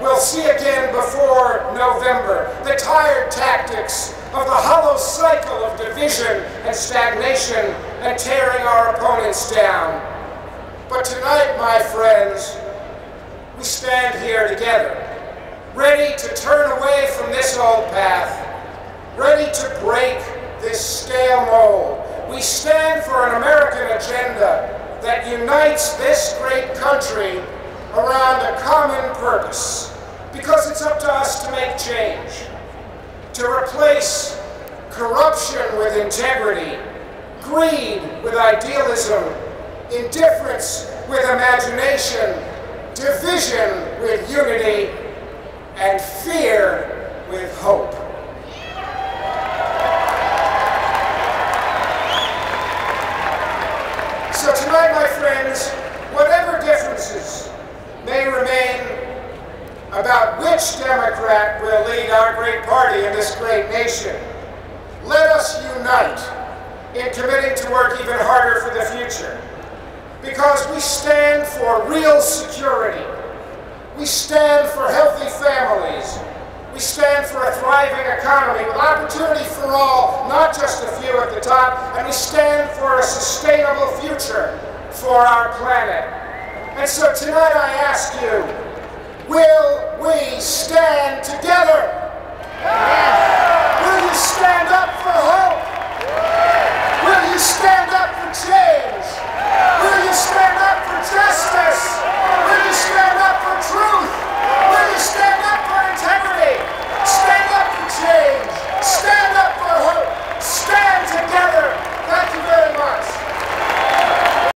we'll see again before November the tired tactics of the hollow cycle of division and stagnation and tearing our opponents down. But tonight, my friends, we stand here together, ready to turn away from this old path, ready to break this stale mold. We stand for an American agenda that unites this great country around a common purpose, because it's up to us to make change, to replace corruption with integrity, greed with idealism, indifference with imagination, division with unity, and fear with hope. So tonight, my friends, Democrat will lead our great party in this great nation, let us unite in committing to work even harder for the future. Because we stand for real security. We stand for healthy families. We stand for a thriving economy with opportunity for all, not just a few at the top. And we stand for a sustainable future for our planet. And so tonight I ask you, will stand together?